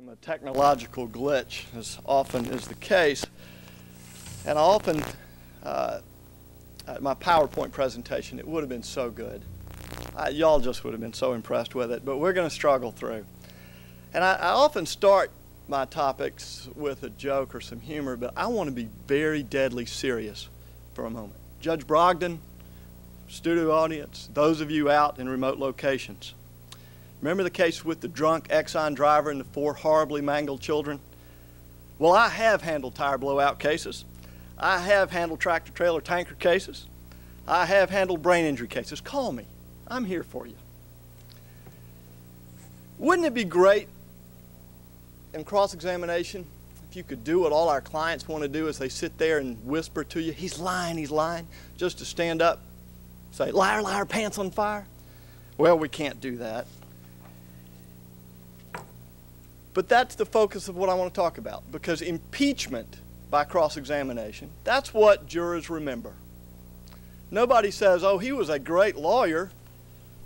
from a technological glitch, as often is the case. And I often, uh, my PowerPoint presentation, it would have been so good. y'all just would have been so impressed with it, but we're going to struggle through. And I, I often start my topics with a joke or some humor, but I want to be very deadly serious for a moment. Judge Brogdon, studio audience, those of you out in remote locations. Remember the case with the drunk Exxon driver and the four horribly mangled children? Well, I have handled tire blowout cases. I have handled tractor trailer tanker cases. I have handled brain injury cases. Call me. I'm here for you. Wouldn't it be great in cross examination if you could do what all our clients want to do is they sit there and whisper to you, he's lying, he's lying, just to stand up, say, liar, liar, pants on fire? Well, we can't do that. But that's the focus of what I want to talk about because impeachment by cross examination, that's what jurors remember. Nobody says, oh, he was a great lawyer.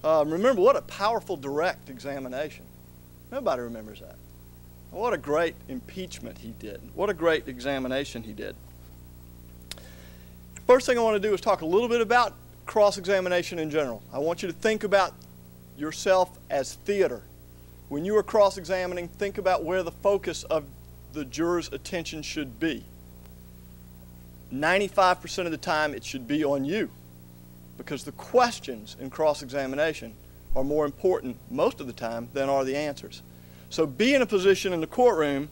Um, remember, what a powerful direct examination. Nobody remembers that. What a great impeachment he did. What a great examination he did. First thing I want to do is talk a little bit about cross examination in general. I want you to think about yourself as theater when you are cross examining, think about where the focus of the juror's attention should be. 95% of the time, it should be on you because the questions in cross examination are more important most of the time than are the answers. So be in a position in the courtroom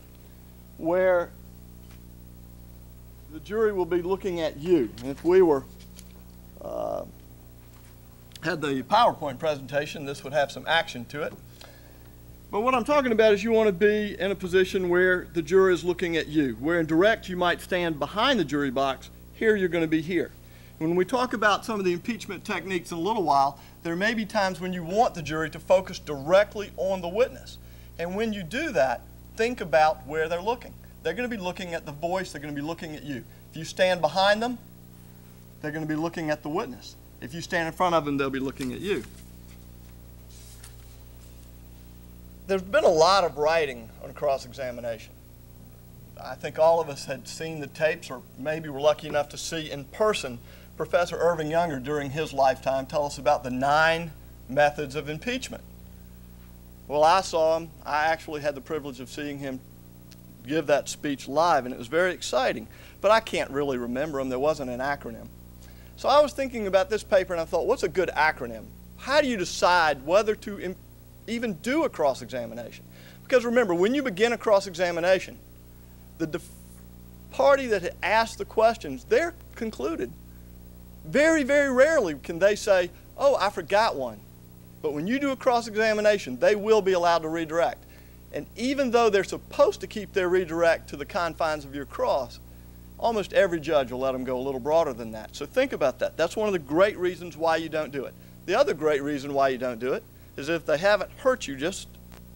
where the jury will be looking at you. And if we were uh, had the PowerPoint presentation, this would have some action to it. But what I'm talking about is you want to be in a position where the jury is looking at you. Where in direct you might stand behind the jury box, here you're going to be here. When we talk about some of the impeachment techniques in a little while, there may be times when you want the jury to focus directly on the witness. And when you do that, think about where they're looking. They're going to be looking at the voice, they're going to be looking at you. If you stand behind them, they're going to be looking at the witness. If you stand in front of them, they'll be looking at you. There's been a lot of writing on cross examination. I think all of us had seen the tapes, or maybe were lucky enough to see in person Professor Irving Younger during his lifetime tell us about the nine methods of impeachment. Well, I saw him. I actually had the privilege of seeing him give that speech live, and it was very exciting. But I can't really remember them. There wasn't an acronym. So I was thinking about this paper, and I thought, what's a good acronym? How do you decide whether to even do a cross examination. Because remember, when you begin a cross examination, the party that asked the questions, they're concluded. Very, very rarely can they say, Oh, I forgot one. But when you do a cross examination, they will be allowed to redirect. And even though they're supposed to keep their redirect to the confines of your cross, almost every judge will let them go a little broader than that. So think about that. That's one of the great reasons why you don't do it. The other great reason why you don't do it is if they haven't hurt you, just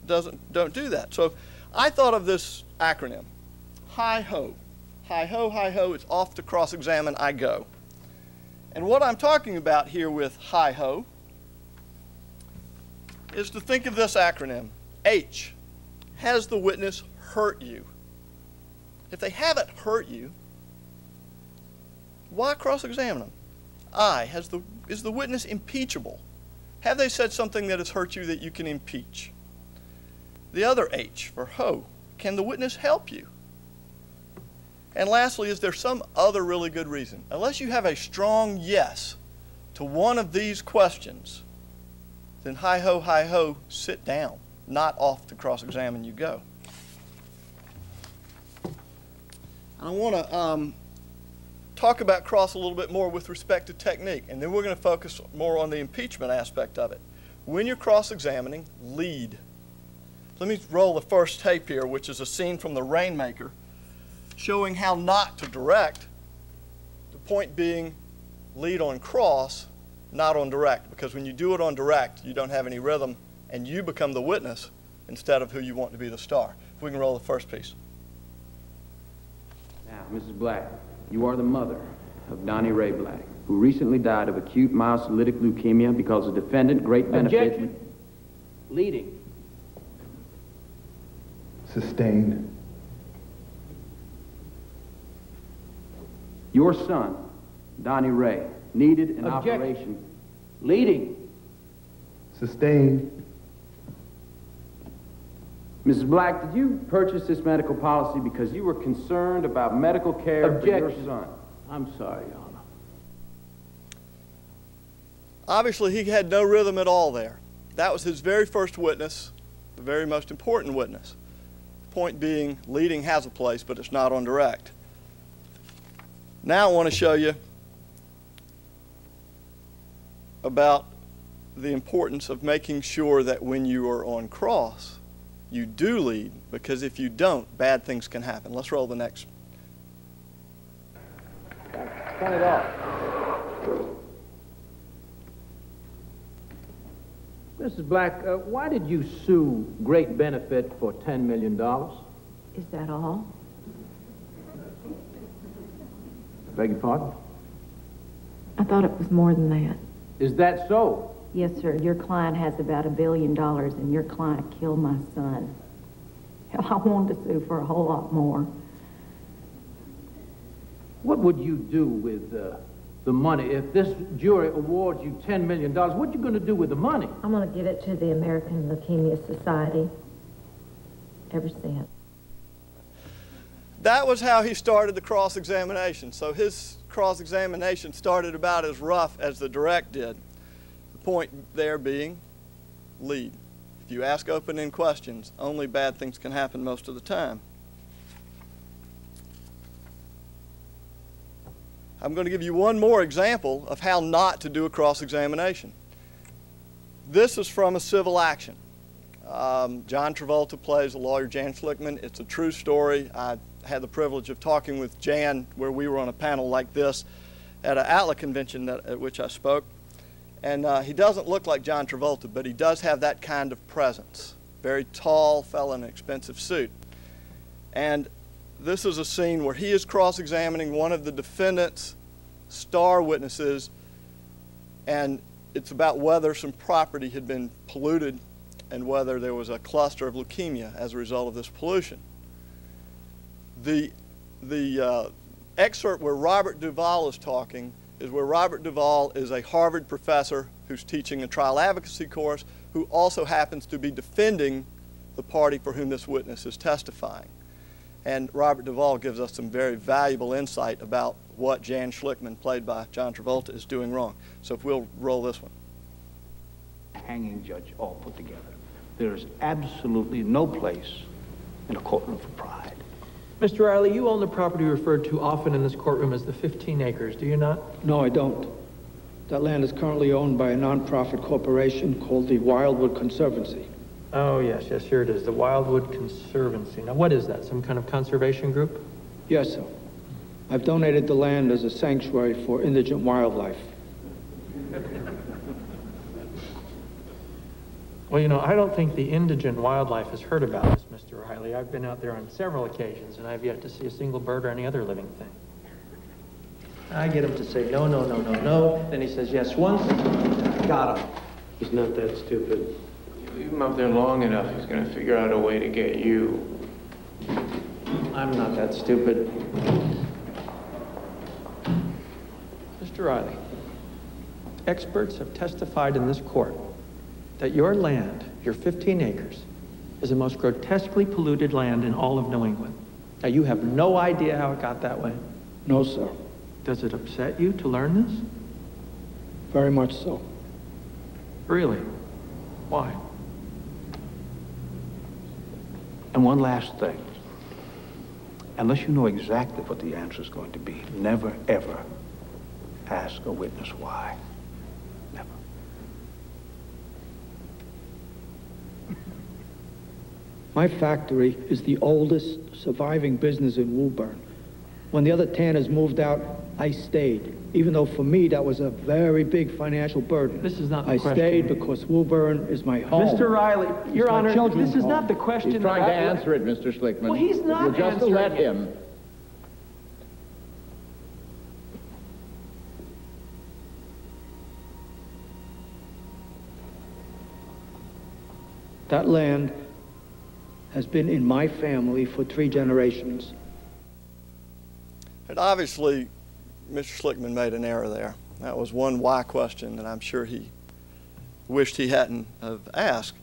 doesn't don't do that. So I thought of this acronym, hi ho. Hi ho, hi ho, it's off to cross examine I go. And what I'm talking about here with hi ho is to think of this acronym H. Has the witness hurt you? If they haven't hurt you, why cross examine them? I. Has the, is the witness impeachable? Have they said something that has hurt you that you can impeach? The other H for ho. Can the witness help you? And lastly, is there some other really good reason? Unless you have a strong yes to one of these questions, then hi ho, hi ho, sit down. Not off to cross examine you go. I want to um, talk about cross a little bit more with respect to technique, and then we're going to focus more on the impeachment aspect of it. When you're cross examining, lead. Let me roll the first tape here, which is a scene from The Rainmaker, showing how not to direct. The point being, lead on cross, not on direct, because when you do it on direct, you don't have any rhythm, and you become the witness instead of who you want to be the star. If we can roll the first piece. Now, Mrs. Black, you are the mother of Donnie Ray Black, who recently died of acute myelocytic leukemia because the defendant, great benefit... Objection. Leading. Sustained. Your son, Donnie Ray, needed an Objection. operation. Leading. Sustained. Mrs. Black, did you purchase this medical policy because you were concerned about medical care for your Objection. son? I'm sorry, Your Honor. Obviously, he had no rhythm at all there. That was his very first witness, the very most important witness. Point being, leading has a place, but it's not on direct. Now I want to show you about the importance of making sure that when you are on cross, you do lead, because if you don't, bad things can happen. Let's roll the next. Turn it off. Mrs. Black, uh, why did you sue Great Benefit for $10 million? Is that all? Beg your pardon? I thought it was more than that. Is that so? Yes, sir. Your client has about a billion dollars, and your client killed my son. Hell, I wanted to sue for a whole lot more. What would you do with uh, the money? If this jury awards you $10 million, what are you going to do with the money? I'm going to give it to the American Leukemia Society. Ever since. That was how he started the cross examination. So his cross examination started about as rough as the direct did. The point there being lead. If you ask open end questions, only bad things can happen most of the time. I'm going to give you one more example of how not to do a cross examination. This is from a civil action. Um, John Travolta plays a lawyer, Jan Schlichtmann. It's a true story. I had the privilege of talking with Jan where we were on a panel like this at an ATLA convention that, at which I spoke. And uh, he doesn't look like John Travolta, but he does have that kind of presence. Very tall fellow in an expensive suit. And this is a scene where he is cross examining one of the defendant's star witnesses, and it's about whether some property had been polluted and whether there was a cluster of leukemia as a result of this pollution. The, the uh, excerpt where Robert Duvall is talking is where Robert Duvall is a Harvard professor who's teaching a trial advocacy course who also happens to be defending the party for whom this witness is testifying. And Robert Duvall gives us some very valuable insight about what Jan Schlichtmann, played by John Travolta, is doing wrong. So if we'll roll this one. hanging judge all put together. There is absolutely no place in a courtroom for pride. Mr. Riley, you own the property referred to often in this courtroom as the 15 acres, do you not? No, I don't. That land is currently owned by a nonprofit corporation called the Wildwood Conservancy. Oh, yes, yes, here it is, the Wildwood Conservancy. Now, what is that, some kind of conservation group? Yes, sir. I've donated the land as a sanctuary for indigent wildlife. Well, you know, I don't think the indigent wildlife has heard about this, Mr. Riley. I've been out there on several occasions, and I've yet to see a single bird or any other living thing. I get him to say no, no, no, no, no, then he says yes once, got him. He's not that stupid. You leave him up there long enough, he's gonna figure out a way to get you. I'm not that stupid. Mr. Riley, experts have testified in this court that your land, your 15 acres, is the most grotesquely polluted land in all of New England. Now, you have no idea how it got that way. No, sir. Does it upset you to learn this? Very much so. Really? Why? And one last thing. Unless you know exactly what the answer is going to be, never, ever ask a witness why. My factory is the oldest surviving business in Woburn. When the other tanners moved out, I stayed, even though for me that was a very big financial burden. This is not the I question. stayed because Woburn is my home. Mr. Riley, Your Honor, this is home. not the question. He's trying to answer it, Mr. Schlichtmann. Well, he's not If you'll just answering let it. him. That land has been in my family for three generations. And obviously, Mr. Slickman made an error there. That was one why question that I'm sure he wished he hadn't have asked.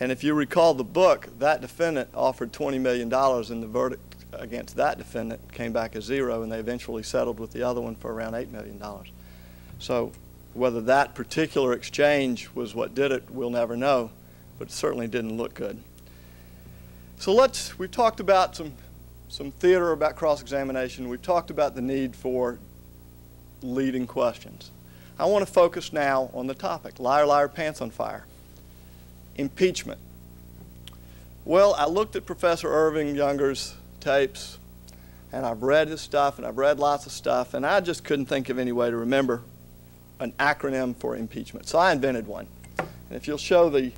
And if you recall the book, that defendant offered $20 million and the verdict against that defendant came back as zero and they eventually settled with the other one for around $8 million. So whether that particular exchange was what did it, we'll never know, but it certainly didn't look good. So let's, we've talked about some, some theater about cross-examination. We've talked about the need for leading questions. I want to focus now on the topic, liar, liar, pants on fire. Impeachment. Well, I looked at Professor Irving Younger's tapes, and I've read his stuff, and I've read lots of stuff, and I just couldn't think of any way to remember an acronym for impeachment. So I invented one. And if you'll show the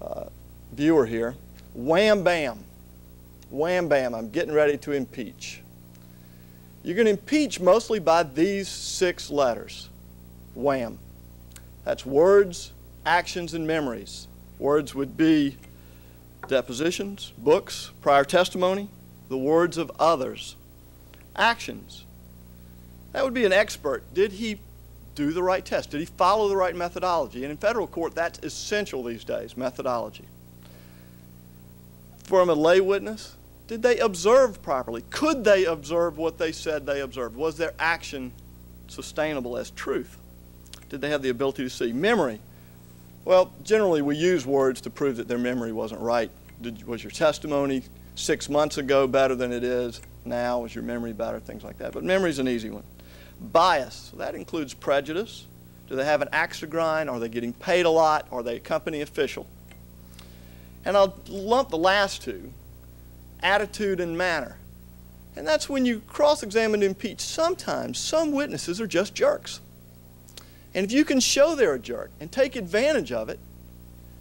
uh, viewer here, wham bam, wham bam, I'm getting ready to impeach. You're going to impeach mostly by these six letters. Wham. That's words, actions, and memories. Words would be depositions, books, prior testimony, the words of others. Actions. That would be an expert. Did he do the right test? Did he follow the right methodology? And in federal court, that's essential these days, methodology. From a lay witness, did they observe properly? Could they observe what they said they observed? Was their action sustainable as truth? Did they have the ability to see? Memory. Well, generally we use words to prove that their memory wasn't right. Did, was your testimony six months ago better than it is now? Was your memory better? Things like that. But memory's an easy one. Bias. So that includes prejudice. Do they have an axe to grind? Are they getting paid a lot? Are they a company official? And I'll lump the last two attitude and manner. And that's when you cross examine and impeach. Sometimes some witnesses are just jerks. And if you can show they're a jerk and take advantage of it,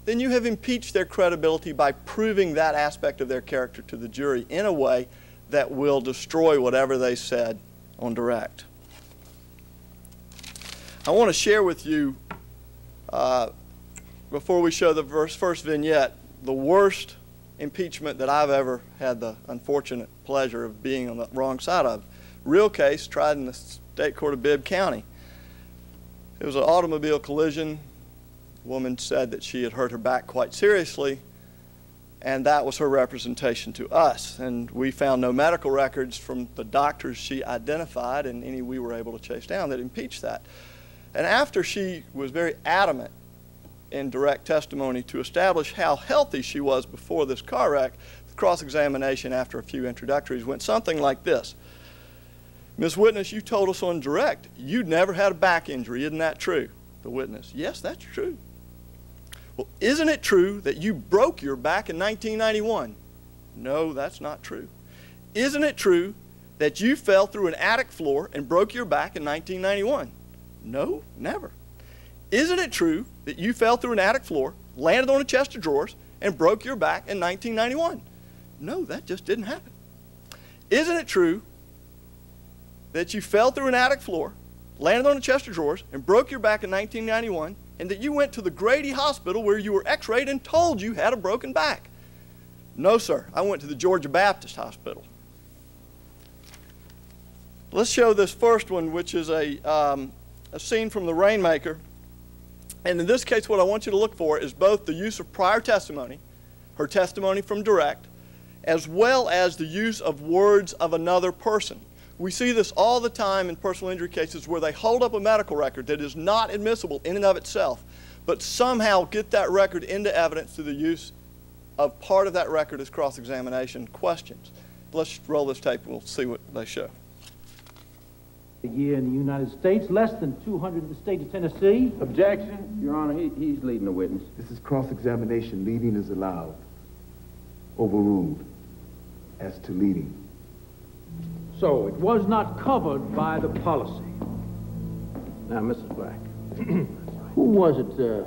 then you have impeached their credibility by proving that aspect of their character to the jury in a way that will destroy whatever they said on direct. I want to share with you, uh, before we show the first, first vignette, the worst impeachment that I've ever had the unfortunate pleasure of being on the wrong side of. Real case tried in the state court of Bibb County. It was an automobile collision. The woman said that she had hurt her back quite seriously, and that was her representation to us. And we found no medical records from the doctors she identified and any we were able to chase down that impeached that. And after she was very adamant in direct testimony to establish how healthy she was before this car wreck, the cross examination after a few introductories went something like this Ms. Witness, you told us on direct you'd never had a back injury. Isn't that true? The witness, yes, that's true. Well, isn't it true that you broke your back in 1991? No, that's not true. Isn't it true that you fell through an attic floor and broke your back in 1991? No, never. Isn't it true that you fell through an attic floor, landed on a chest of drawers, and broke your back in 1991? No, that just didn't happen. Isn't it true that you fell through an attic floor, landed on a chest of drawers, and broke your back in 1991, and that you went to the Grady Hospital where you were x rayed and told you had a broken back? No, sir. I went to the Georgia Baptist Hospital. Let's show this first one, which is a, um, a scene from The Rainmaker. And in this case, what I want you to look for is both the use of prior testimony, her testimony from direct, as well as the use of words of another person. We see this all the time in personal injury cases where they hold up a medical record that is not admissible in and of itself, but somehow get that record into evidence through the use of part of that record as cross examination questions. Let's roll this tape and we'll see what they show. A year in the United States, less than 200 in the state of Tennessee. Objection, Your Honor, he, he's leading the witness. This is cross-examination. Leading is allowed. Overruled. As to leading. So it was not covered by the policy. Now, Mrs. Black, who was it, uh,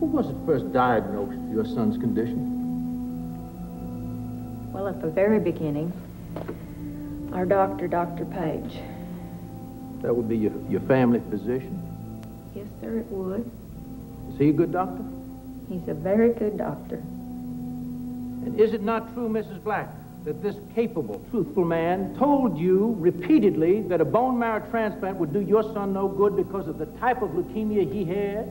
who was it first diagnosed your son's condition? Well, at the very beginning, our doctor, Dr. Page. That would be your, your family physician. Yes, sir, it would. Is he a good doctor? He's a very good doctor. And is it not true, Mrs. Black, that this capable, truthful man told you repeatedly that a bone marrow transplant would do your son no good because of the type of leukemia he had?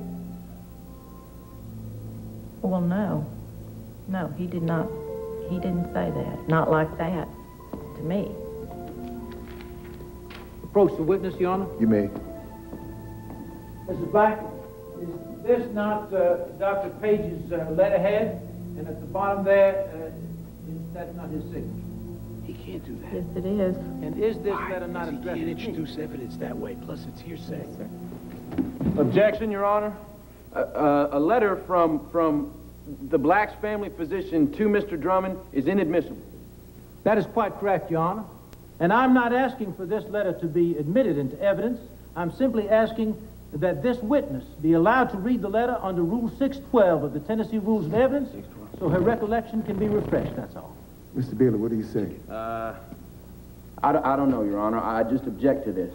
Well, no. No, he did not, he didn't say that. Not like that, to me. Approach the witness, Your Honor. You may. Mrs. Black, is this not uh, Dr. Page's uh, letterhead? And at the bottom there, uh, is that not his signature? He can't do that. Yes, it is. And is this letter not addressed? He addressed can't introduce evidence that way, plus it's hearsay. Objection, Your Honor. Uh, a letter from, from the Black's family physician to Mr. Drummond is inadmissible. That is quite correct, Your Honor. And I'm not asking for this letter to be admitted into evidence. I'm simply asking that this witness be allowed to read the letter under Rule 612 of the Tennessee Rules of Evidence so her recollection can be refreshed, that's all. Mr. Baylor, what do you say? Uh, I, don't- I don't know, Your Honor. I just object to this.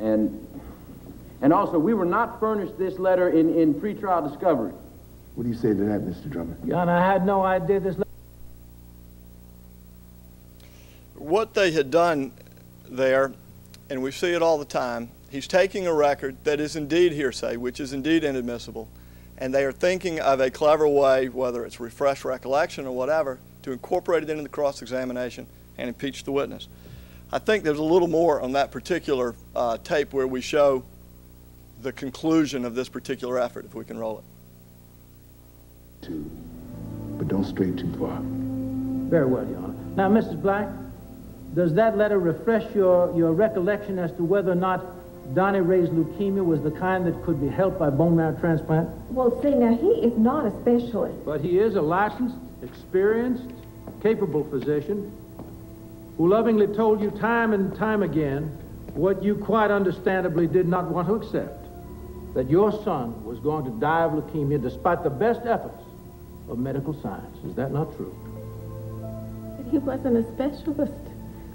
And, and also, we were not furnished this letter in, in pretrial discovery. What do you say to that, Mr. Drummond? Your Honor, I had no idea this letter what they had done there, and we see it all the time, he's taking a record that is indeed hearsay, which is indeed inadmissible, and they are thinking of a clever way, whether it's refresh recollection or whatever, to incorporate it into the cross examination and impeach the witness. I think there's a little more on that particular uh, tape where we show the conclusion of this particular effort, if we can roll it. Two. But don't stray too far. Very well, Your Honor. Now, Mrs. Black, does that letter refresh your, your recollection as to whether or not Donnie Ray's leukemia was the kind that could be helped by bone marrow transplant? Well, see, now, he is not a specialist. But he is a licensed, experienced, capable physician who lovingly told you time and time again what you quite understandably did not want to accept that your son was going to die of leukemia despite the best efforts of medical science. Is that not true? But he wasn't a specialist.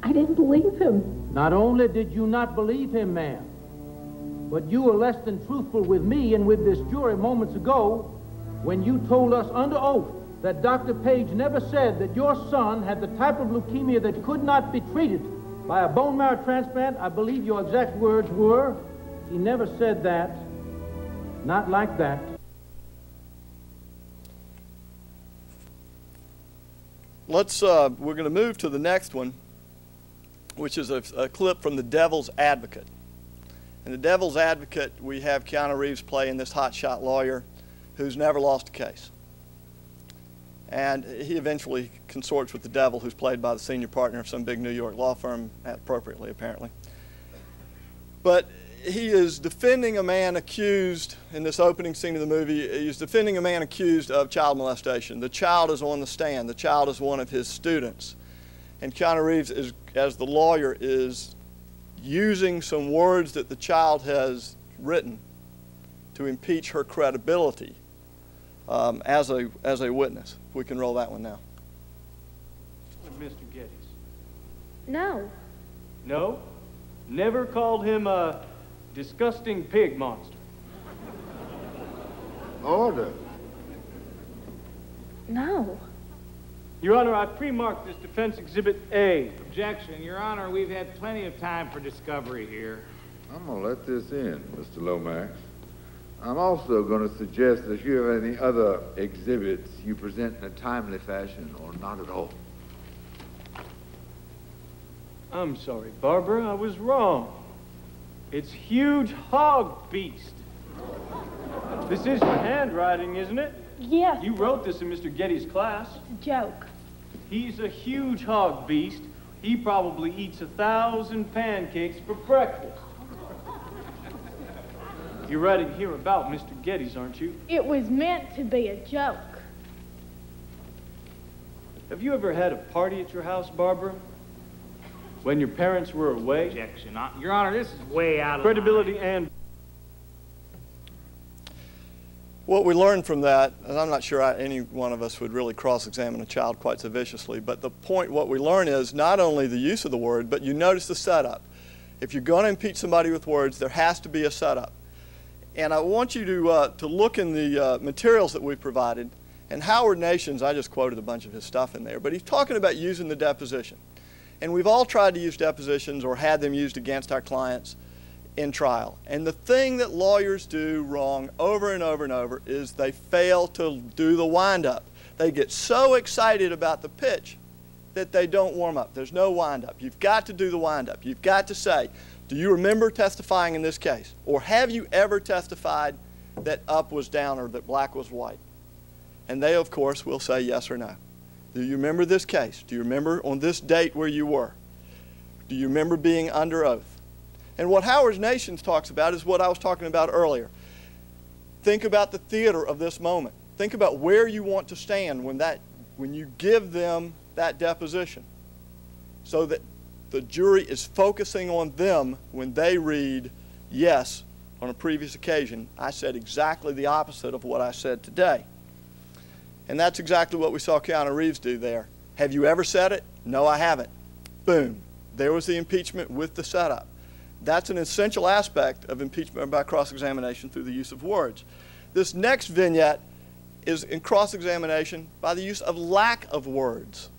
I didn't believe him. Not only did you not believe him, ma'am, but you were less than truthful with me and with this jury moments ago when you told us under oath that Dr. Page never said that your son had the type of leukemia that could not be treated by a bone marrow transplant. I believe your exact words were, he never said that, not like that. Let's, uh, we're going to move to the next one, which is a, a clip from The Devil's Advocate. In The Devil's Advocate, we have Keanu Reeves playing this hotshot lawyer who's never lost a case. And he eventually consorts with the devil, who's played by the senior partner of some big New York law firm, appropriately, apparently. But he is defending a man accused in this opening scene of the movie. He's defending a man accused of child molestation. The child is on the stand. The child is one of his students. And Keanu Reeves, is, as the lawyer, is using some words that the child has written to impeach her credibility um, as, a, as a witness. If we can roll that one now. Mr. Gettys. No. No? Never called him a disgusting pig monster. Order. No. Your Honor, I pre-marked this defense exhibit A. Objection, Your Honor. We've had plenty of time for discovery here. I'm gonna let this in, Mr. Lomax. I'm also gonna suggest that if you have any other exhibits you present in a timely fashion or not at all. I'm sorry, Barbara, I was wrong. It's huge hog beast. This is your handwriting, isn't it? Yes. You wrote this in Mr. Gettys' class. It's a joke. He's a huge hog beast. He probably eats a thousand pancakes for breakfast. You're writing here about Mr. Gettys, aren't you? It was meant to be a joke. Have you ever had a party at your house, Barbara? When your parents were away? Objection. Your Honor, this is way out of Credibility and What we learned from that, and I'm not sure I, any one of us would really cross-examine a child quite so viciously, but the point, what we learn is not only the use of the word, but you notice the setup. If you're going to impeach somebody with words, there has to be a setup. And I want you to, uh, to look in the uh, materials that we've provided And Howard Nations, I just quoted a bunch of his stuff in there, but he's talking about using the deposition. And we've all tried to use depositions or had them used against our clients in trial. And the thing that lawyers do wrong over and over and over is they fail to do the wind-up. They get so excited about the pitch that they don't warm up. There's no wind-up. You've got to do the wind-up. You've got to say, do you remember testifying in this case? Or have you ever testified that up was down or that black was white? And they, of course, will say yes or no. Do you remember this case? Do you remember on this date where you were? Do you remember being under oath? And what Howard's Nations talks about is what I was talking about earlier. Think about the theater of this moment. Think about where you want to stand when, that, when you give them that deposition so that the jury is focusing on them when they read, yes, on a previous occasion, I said exactly the opposite of what I said today. And that's exactly what we saw Keanu Reeves do there. Have you ever said it? No, I haven't. Boom. There was the impeachment with the setup. That's an essential aspect of impeachment by cross-examination through the use of words. This next vignette is in cross-examination by the use of lack of words.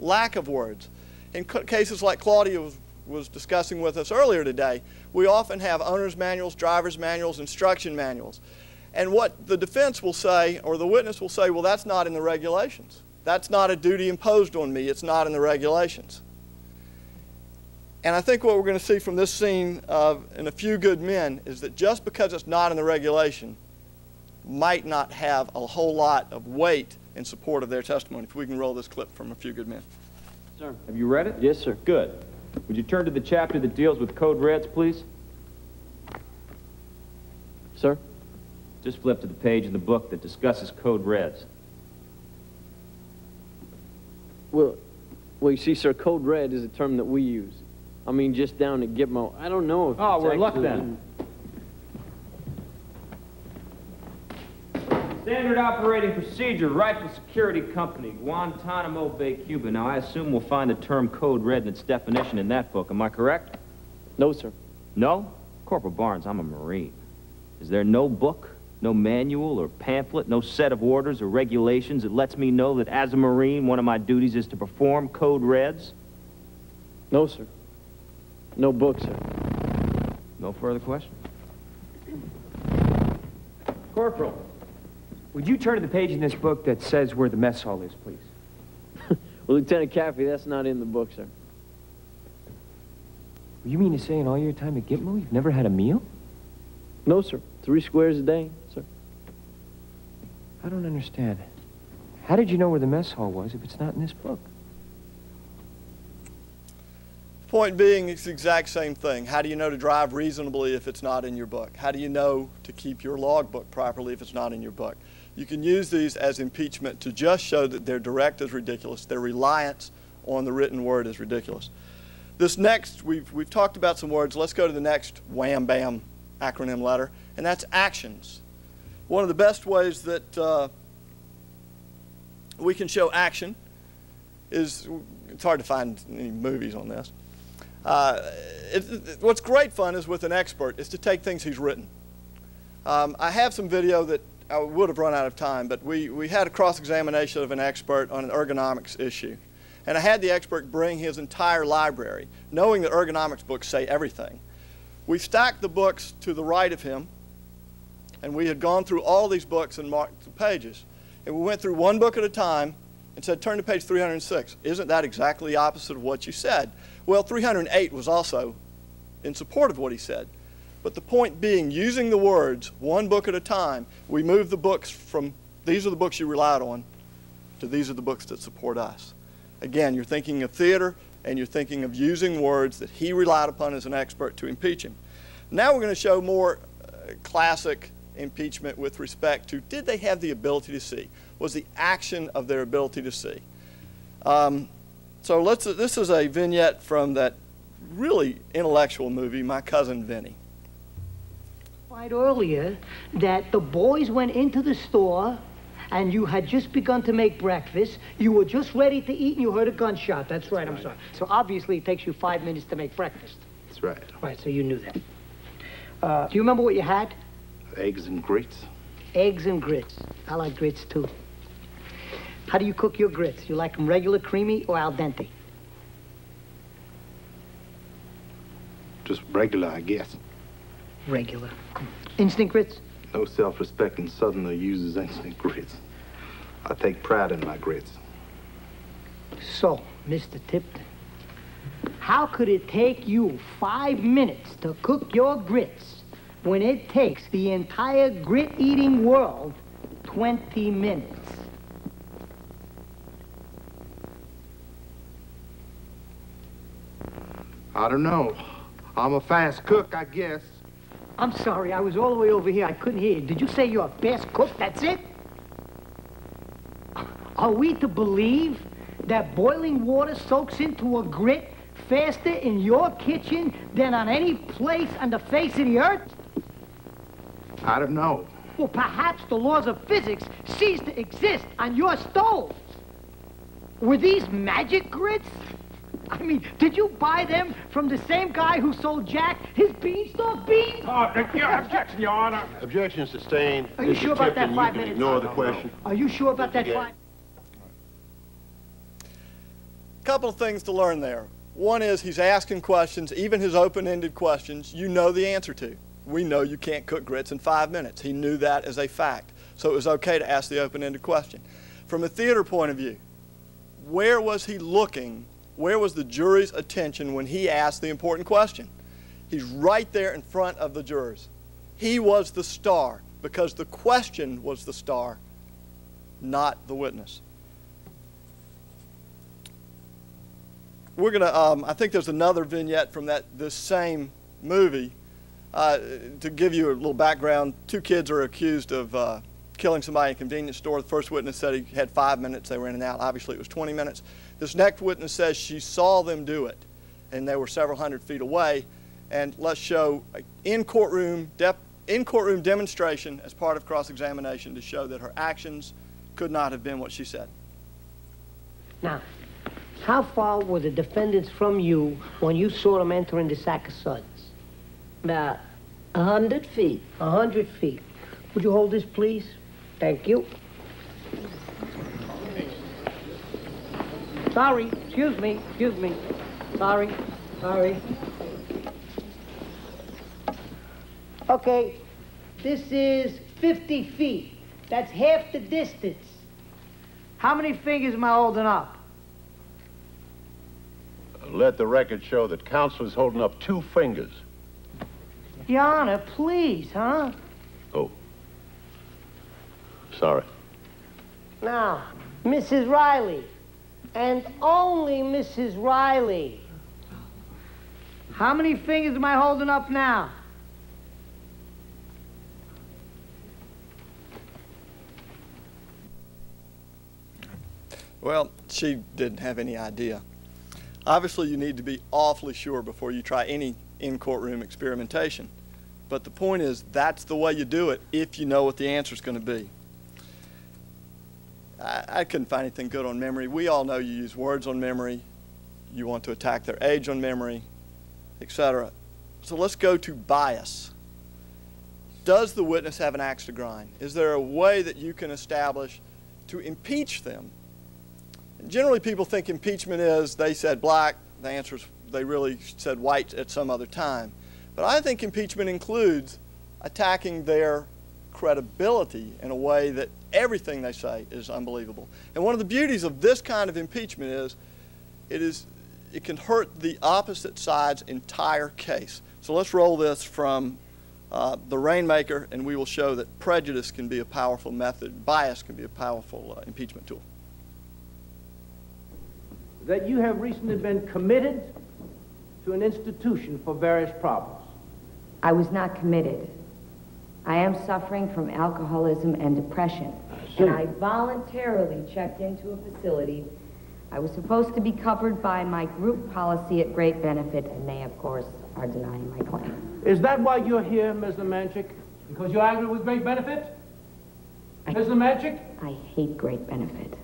Lack of words. In cases like Claudia was, was discussing with us earlier today, we often have owner's manuals, driver's manuals, instruction manuals. And what the defense will say, or the witness will say, well, that's not in the regulations. That's not a duty imposed on me. It's not in the regulations. And I think what we're going to see from this scene of in A Few Good Men is that just because it's not in the regulation might not have a whole lot of weight in support of their testimony. If we can roll this clip from A Few Good Men. Sir. Have you read it? Yes, sir. Good. Would you turn to the chapter that deals with code reds, please? Sir? Just flip to the page in the book that discusses code reds. Well, well, you see, sir, code red is a term that we use. I mean, just down at Gitmo. I don't know if Oh, look actually- then. Standard operating procedure, Rifle Security Company, Guantanamo Bay, Cuba. Now, I assume we'll find the term code red and its definition in that book. Am I correct? No, sir. No? Corporal Barnes, I'm a Marine. Is there no book, no manual or pamphlet, no set of orders or regulations that lets me know that as a Marine, one of my duties is to perform code reds? No, sir. No book, sir. No further questions? Corporal, would you turn to the page in this book that says where the mess hall is, please? Well, Lieutenant Kaffee, that's not in the book, sir. You mean to say in all your time at Gitmo, you've never had a meal? No, sir. Three squares a day, sir. I don't understand. How did you know where the mess hall was if it's not in this book? Point being, it's the exact same thing. How do you know to drive reasonably if it's not in your book? How do you know to keep your logbook properly if it's not in your book? You can use these as impeachment to just show that their direct is ridiculous, their reliance on the written word is ridiculous. This next, we've, we've talked about some words. Let's go to the next wham bam acronym letter, and that's actions. One of the best ways that uh, we can show action is, it's hard to find any movies on this. Uh, it, it, what's great fun is with an expert is to take things he's written. Um, I have some video that I would have run out of time, but we, we had a cross-examination of an expert on an ergonomics issue. And I had the expert bring his entire library, knowing that ergonomics books say everything. We stacked the books to the right of him, and we had gone through all these books and marked the pages. And we went through one book at a time and said, turn to page 306. Isn't that exactly the opposite of what you said? Well, 308 was also in support of what he said. But the point being, using the words one book at a time, we move the books from these are the books you relied on to these are the books that support us. Again, you're thinking of theater and you're thinking of using words that he relied upon as an expert to impeach him. Now we're going to show more uh, classic impeachment with respect to did they have the ability to see? Was the action of their ability to see? Um, so let's, this is a vignette from that really intellectual movie, My Cousin Vinny. Right earlier that the boys went into the store and you had just begun to make breakfast. You were just ready to eat and you heard a gunshot. That's right, I'm sorry. So obviously it takes you five minutes to make breakfast. That's right. Right, so you knew that. Uh, do you remember what you had? Eggs and grits. Eggs and grits. I like grits too. How do you cook your grits? You like them regular, creamy, or al dente? Just regular, I guess. Regular. Instant grits? No self-respecting southerner uses instant grits. I take pride in my grits. So, Mr. Tipton, how could it take you five minutes to cook your grits when it takes the entire grit-eating world 20 minutes? I don't know. I'm a fast cook, I guess. I'm sorry, I was all the way over here. I couldn't hear you. Did you say you're a fast cook? That's it? Are we to believe that boiling water soaks into a grit faster in your kitchen than on any place on the face of the earth? I don't know. Well, perhaps the laws of physics cease to exist on your stove. Were these magic grits? I mean, did you buy them from the same guy who sold Jack his beanstalk beans? Oh, your objection, Your Honor. Objection sustained. Are you Mr. sure about that five you minutes? ignore the question. Are you sure about that Yeah. five? Couple of things to learn there. One is he's asking questions, even his open-ended questions, you know the answer to. We know you can't cook grits in five minutes. He knew that as a fact. So it was okay to ask the open-ended question. From a theater point of view, where was he looking? Where was the jury's attention when he asked the important question? He's right there in front of the jurors. He was the star because the question was the star, not the witness. We're gonna. Um, I think there's another vignette from that this same movie. Uh, to give you a little background, two kids are accused of uh, killing somebody in a convenience store. The first witness said he had five minutes. They were in and out. Obviously, it was 20 minutes. This next witness says she saw them do it, and they were several hundred feet away. And let's show in courtroom in courtroom demonstration as part of cross-examination to show that her actions could not have been what she said. Now, how far were the defendants from you when you saw them entering the Sac-O-Suds? About a hundred feet. A hundred feet. Would you hold this, please? Thank you. Sorry, excuse me, excuse me. Sorry, sorry. Okay, this is 50 feet. That's half the distance. How many fingers am I holding up? Let the record show that counsel is holding up two fingers. Your Honor, please, huh? Sorry. Now, Mrs. Riley, and only Mrs. Riley. How many fingers am I holding up now? Well, she didn't have any idea. Obviously, you need to be awfully sure before you try any in courtroom experimentation. But the point is, that's the way you do it if you know what the answer is going to be. I, I couldn't find anything good on memory. We all know you use words on memory, you want to attack their age on memory, etc. So let's go to bias. Does the witness have an axe to grind? Is there a way that you can establish to impeach them generally people think impeachment is they said black, the answer is they really said white at some other time. But I think impeachment includes attacking their credibility in a way that everything they say is unbelievable. And one of the beauties of this kind of impeachment is it is it can hurt the opposite side's entire case. So let's roll this from uh, the Rainmaker, and we will show that prejudice can be a powerful method, bias can be a powerful uh, impeachment tool. That you have recently been committed to an institution for various problems. I was not committed. I am suffering from alcoholism and depression. And I voluntarily checked into a facility. I was supposed to be covered by my group policy at great benefit, and they, of course, are denying my claim. Is that why you're here, Ms. Lemancyzk? Because you're angry with great benefit? Ms. Lemancyzk? I hate great benefit.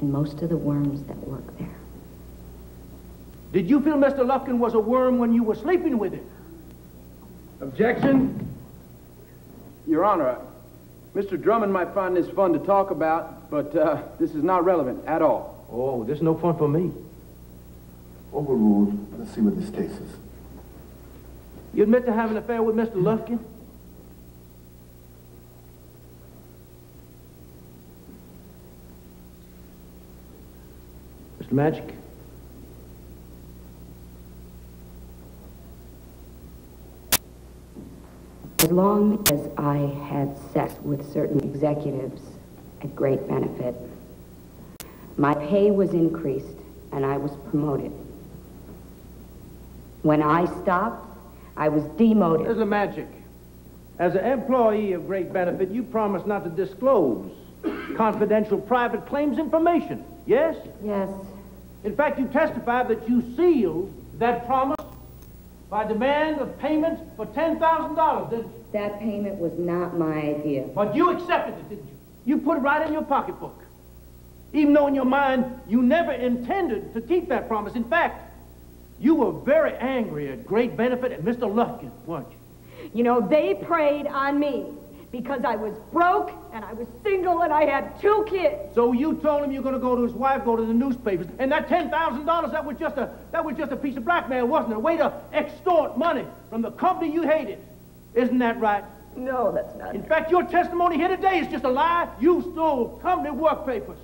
And most of the worms that work there. Did you feel Mr. Lufkin was a worm when you were sleeping with him? Objection? Your Honor, Mr. Drummond might find this fun to talk about, but uh, this is not relevant at all. Oh, this is no fun for me. Overruled. Let's see what this takes us. You admit to having an affair with Mr. Lufkin? Mr. Magic? As long as I had sex with certain executives at great benefit, my pay was increased and I was promoted. When I stopped, I was demoted. There's the magic. As an employee of great benefit, you promised not to disclose confidential private claims information, yes? Yes. In fact, you testified that you sealed that promise by demand of payment for $10,000, didn't you? That payment was not my idea. But you accepted it, didn't you? You put it right in your pocketbook. Even though in your mind you never intended to keep that promise. In fact, you were very angry at great benefit and Mr. Lufkin, weren't you? You know, they preyed on me because I was broke and I was single and I had two kids. So you told him you're going to go to his wife, go to the newspapers, and that ten thousand dollars that was just a that was just a piece of blackmail, wasn't it? A way to extort money from the company you hated. Isn't that right? No, that's not. In fact, your testimony here today is just a lie. You stole company work papers,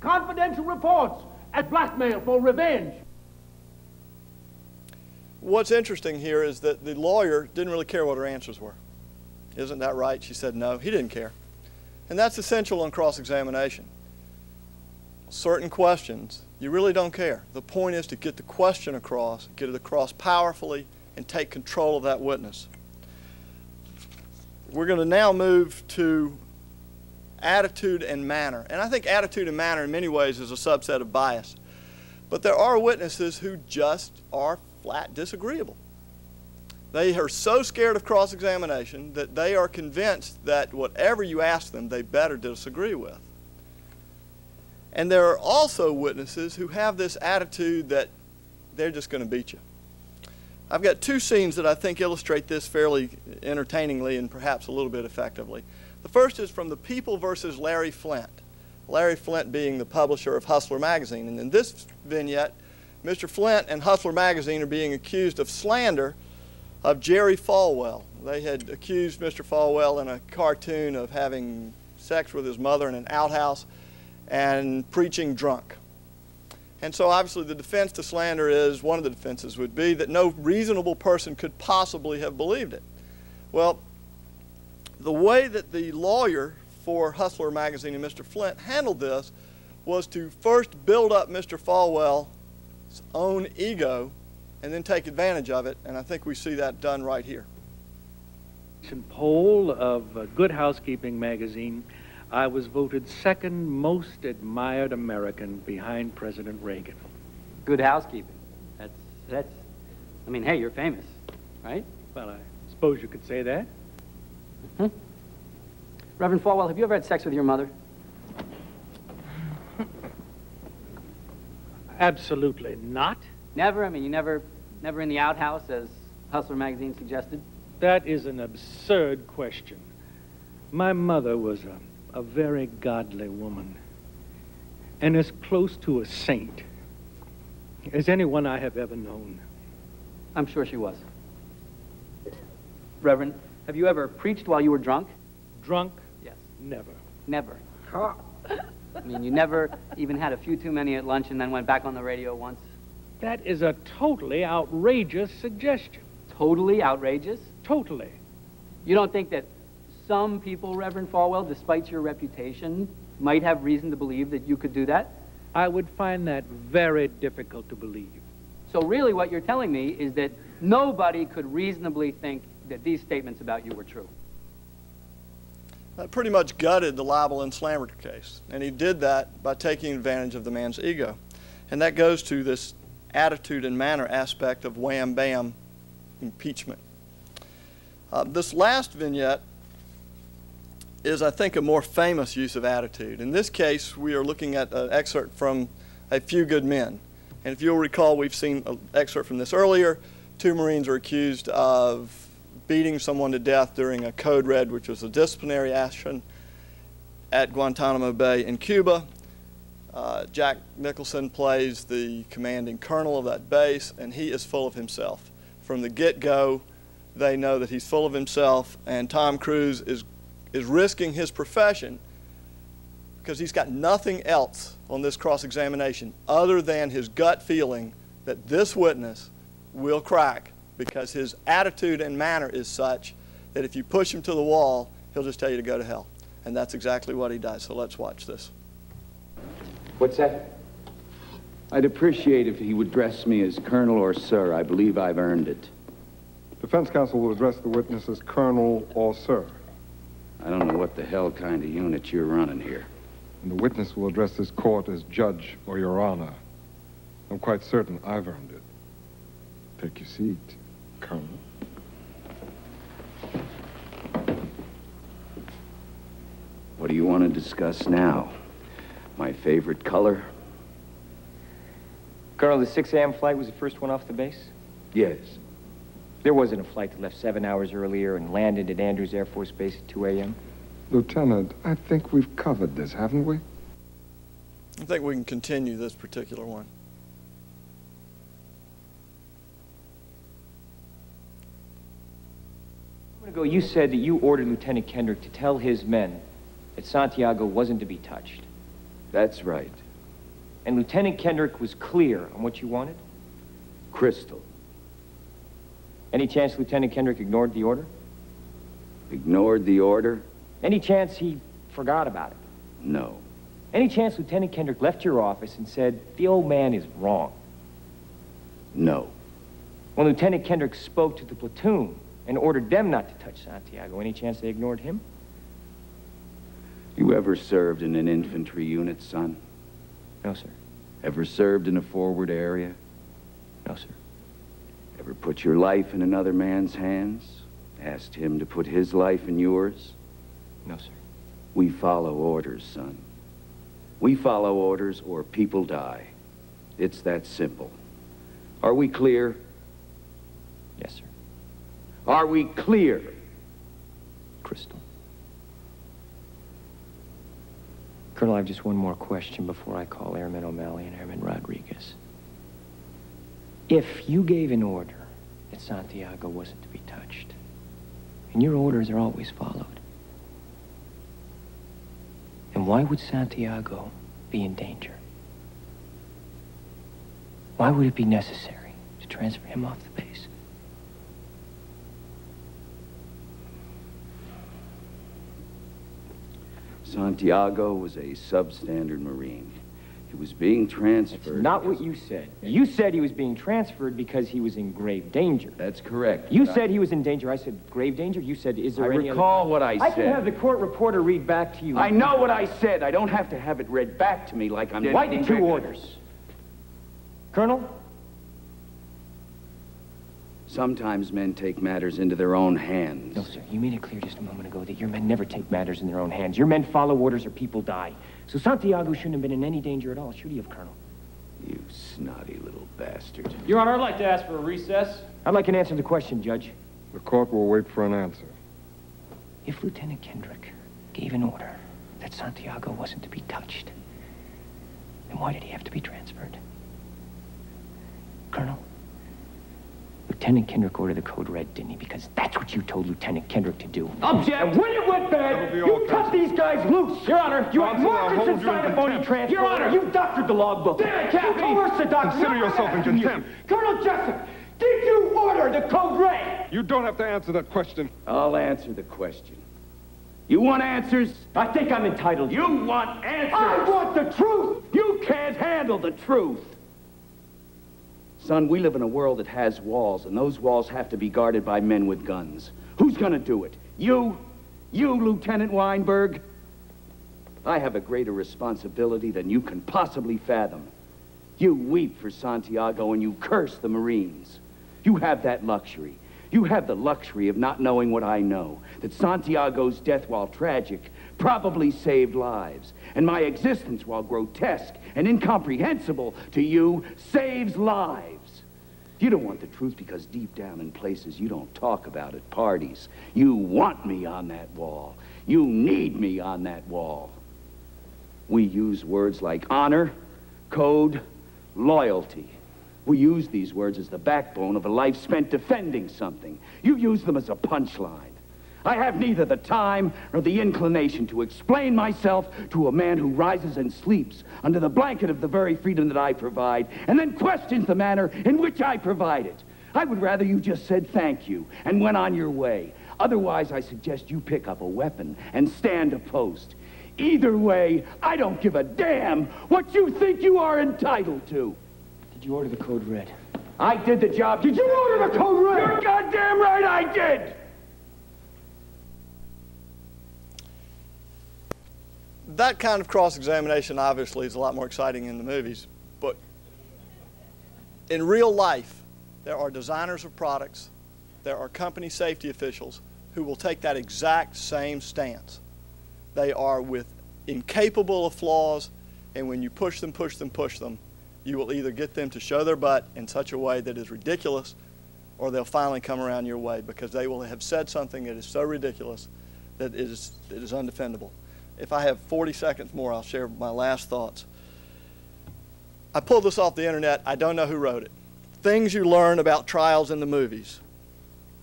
confidential reports, and blackmail for revenge. What's interesting here is that the lawyer didn't really care what her answers were. Isn't that right? She said no. He didn't care. And that's essential on cross examination. Certain questions, you really don't care. The point is to get the question across, get it across powerfully, and take control of that witness. We're going to now move to attitude and manner. And I think attitude and manner, in many ways, is a subset of bias. But there are witnesses who just are flat disagreeable. They are so scared of cross examination that they are convinced that whatever you ask them, they better disagree with. And there are also witnesses who have this attitude that they're just going to beat you. I've got two scenes that I think illustrate this fairly entertainingly and perhaps a little bit effectively. The first is from The People versus Larry Flynt. Larry Flynt being the publisher of Hustler magazine. And in this vignette, Mr. Flynt and Hustler magazine are being accused of slander of Jerry Falwell. They had accused Mr. Falwell in a cartoon of having sex with his mother in an outhouse and preaching drunk. And so obviously the defense to slander is, one of the defenses would be that no reasonable person could possibly have believed it. Well, the way that the lawyer for Hustler magazine and Mr. Flynt handled this was to first build up Mr. Falwell's own ego and then take advantage of it, and I think we see that done right here. In Poll of uh, Good Housekeeping magazine, I was voted second most admired American behind President Reagan. Good housekeeping. That's, that's, I mean, hey, you're famous, right? Well, I suppose you could say that. Hmm? Reverend Falwell, have you ever had sex with your mother? Absolutely not. Never? I mean, you never, never in the outhouse, as Hustler magazine suggested? That is an absurd question. My mother was a, a very godly woman and as close to a saint as anyone I have ever known. I'm sure she was. Reverend, have you ever preached while you were drunk? Drunk? Yes. Never. Never. I mean, you never even had a few too many at lunch and then went back on the radio once? That is a totally outrageous suggestion. Totally outrageous? Totally. You don't think that some people, Reverend Falwell, despite your reputation, might have reason to believe that you could do that? I would find that very difficult to believe. So really what you're telling me is that nobody could reasonably think that these statements about you were true. That pretty much gutted the libel and slander case. And he did that by taking advantage of the man's ego. And that goes to this attitude and manner aspect of wham bam impeachment. Uh, this last vignette is, I think, a more famous use of attitude. In this case, we are looking at an excerpt from A Few Good Men. And if you'll recall, we've seen an excerpt from this earlier. Two Marines are accused of beating someone to death during a code red, which was a disciplinary action. at Guantanamo Bay in Cuba. Uh, Jack Nicholson plays the commanding colonel of that base, and he is full of himself. From the get-go, they know that he's full of himself, and Tom Cruise is, is risking his profession because he's got nothing else on this cross-examination other than his gut feeling that this witness will crack because his attitude and manner is such that if you push him to the wall, he'll just tell you to go to hell. And that's exactly what he does. So let's watch this. What's that? I'd appreciate if he would address me as Colonel or Sir. I believe I've earned it. Defense counsel will address the witness as Colonel or Sir. I don't know what the hell kind of unit you're running here. And the witness will address this court as Judge or Your Honor. I'm quite certain I've earned it. Take your seat, Colonel. What do you want to discuss now? My favorite color? Colonel, the 6 a.m. flight was the first one off the base? Yes. There wasn't a flight that left seven hours earlier and landed at Andrews Air Force Base at 2 a.m.? Lieutenant, I think we've covered this, haven't we? I think we can continue this particular one. A moment ago, you said that you ordered Lieutenant Kendrick to tell his men that Santiago wasn't to be touched. That's right. And Lieutenant Kendrick was clear on what you wanted? Crystal. Any chance Lieutenant Kendrick ignored the order? Ignored the order? Any chance he forgot about it? No. Any chance Lieutenant Kendrick left your office and said, the old man is wrong? No. When Lieutenant Kendrick spoke to the platoon and ordered them not to touch Santiago, any chance they ignored him? You ever served in an infantry unit, son? No, sir. Ever served in a forward area? No, sir. Ever put your life in another man's hands? Asked him to put his life in yours? No, sir. We follow orders, son. We follow orders or people die. It's that simple. Are we clear? Yes, sir. Are we clear? Crystal. Colonel, I have just one more question before I call Airman O'Malley and Airman Rodriguez. If you gave an order that Santiago wasn't to be touched, and your orders are always followed, then why would Santiago be in danger? Why would it be necessary to transfer him off the base? Santiago was a substandard Marine. He was being transferred. That's not what you said. You said he was being transferred because he was in grave danger. That's correct. You said he was in danger. I said grave danger. You said, is there I any recall other... what I, said. I can have the court reporter read back to you. I know what I said. I don't have to have it read back to me like I'm... Why did two orders? Colonel? Sometimes men take matters into their own hands. No, sir. You made it clear just a moment ago that your men never take matters in their own hands. Your men follow orders or people die. So Santiago shouldn't have been in any danger at all, should he have, Colonel? You snotty little bastard. Your Honor, I'd like to ask for a recess. I'd like an answer to the question, Judge. The court will wait for an answer. If Lieutenant Kendrick gave an order that Santiago wasn't to be touched, then why did he have to be transferred? Colonel, Lieutenant Kendrick ordered the code red, didn't he? Because that's what you told Lieutenant Kendrick to do. Object! And when it went bad, you cut these guys loose! Your Honor, You Counsel, had I'll markers hold you in inside a phony contempt. transfer. Your Honor. You doctored the logbook. Damn it, Captain. You coerced the doctor. Consider No one yourself in asked you. contempt. Colonel Jessup, did you order the code red? You don't have to answer that question. I'll answer the question. You want answers? I think I'm entitled. You want answers? I want the truth! You can't handle the truth. Son, we live in a world that has walls, and those walls have to be guarded by men with guns. Who's gonna do it? You? You, Lieutenant Weinberg? I have a greater responsibility than you can possibly fathom. You weep for Santiago and you curse the Marines. You have that luxury. You have the luxury of not knowing what I know. That Santiago's death, while tragic, probably saved lives. And my existence, while grotesque and incomprehensible to you, saves lives. You don't want the truth because deep down in places you don't talk about at parties, you want me on that wall. You need me on that wall. We use words like honor, code, loyalty. We use these words as the backbone of a life spent defending something. You use them as a punchline. I have neither the time nor the inclination to explain myself to a man who rises and sleeps under the blanket of the very freedom that I provide and then questions the manner in which I provide it. I would rather you just said thank you and went on your way. Otherwise, I suggest you pick up a weapon and stand a post. Either way, I don't give a damn what you think you are entitled to. Did you order the code red? I did the job. Did you order the code red? You're goddamn right I did! That kind of cross-examination obviously is a lot more exciting in the movies, but in real life, there are designers of products, there are company safety officials who will take that exact same stance. They are with incapable of flaws, and when you push them, push them, push them, you will either get them to show their butt in such a way that is ridiculous, or they'll finally come around your way because they will have said something that is so ridiculous that it is, it is undefendable. If I have 40 seconds more, I'll share my last thoughts. I pulled this off the internet. I don't know who wrote it. Things you learn about trials in the movies.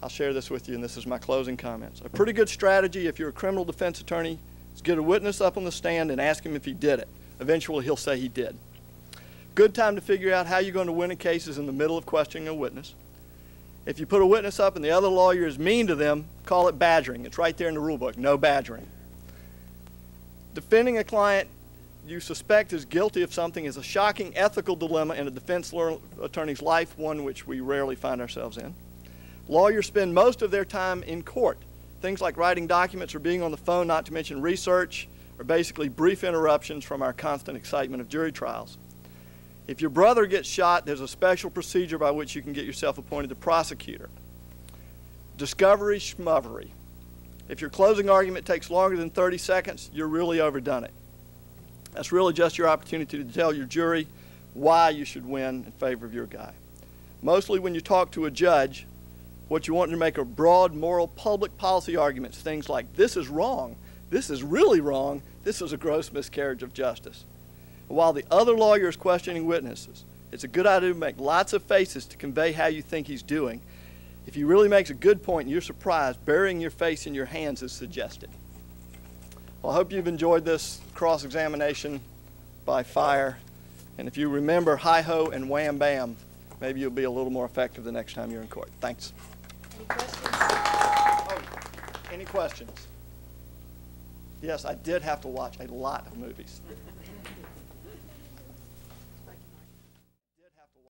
I'll share this with you, and this is my closing comments. A pretty good strategy if you're a criminal defense attorney is get a witness up on the stand and ask him if he did it. Eventually, he'll say he did. Good time to figure out how you're going to win a case is in the middle of questioning a witness. If you put a witness up and the other lawyer is mean to them, call it badgering. It's right there in the rule book, no badgering. Defending a client you suspect is guilty of something is a shocking ethical dilemma in a defense attorney's life, one which we rarely find ourselves in. Lawyers spend most of their time in court. Things like writing documents or being on the phone, not to mention research, are basically brief interruptions from our constant excitement of jury trials. If your brother gets shot, there's a special procedure by which you can get yourself appointed to prosecutor. Discovery schmovery. If your closing argument takes longer than 30 seconds, you're really overdone it. That's really just your opportunity to tell your jury why you should win in favor of your guy. Mostly when you talk to a judge, what you want to make are broad moral public policy arguments, things like this is wrong, this is really wrong, this is a gross miscarriage of justice. While the other lawyer is questioning witnesses, it's a good idea to make lots of faces to convey how you think he's doing if he really makes a good point and you're surprised, burying your face in your hands is suggested. Well, I hope you've enjoyed this cross examination by fire. And if you remember hi ho and wham bam, maybe you'll be a little more effective the next time you're in court. Thanks. Any questions? Oh, any questions? Yes, I did have to watch a lot of movies.